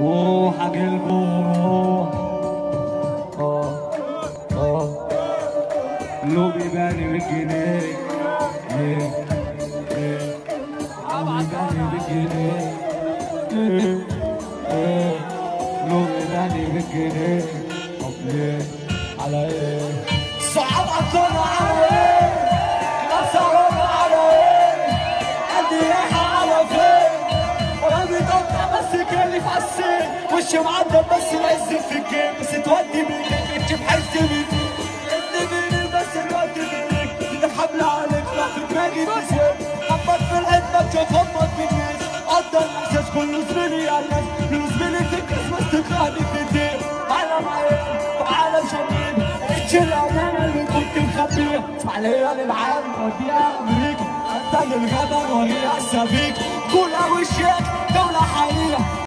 وحاجلكم آه آه. لو بيباني بالجنيه ليه لو بيباني بالجنيه ليه ليه لو بالجنيه طب ليه على إيه؟ صعب على إيه؟ نصرونا على إيه؟ قد إيه معدل بس العز في الجيم بس تودي بيك تجيب بيك انت مين بس تودي بيك. الحمل عليك لا في دماغي تسيب خبط في الحته تخبط في الناس. قدر الاحساس كله زميلي يا ناس. لو زميلي تكرس بس تقعني في الدين. عالم عين وعالم جميل إيش الامانه اللي كنت مخبيها اسمع ليا للعالم وديها أمريكا. أنت للغدر وهي السبيك. كلها حقيقية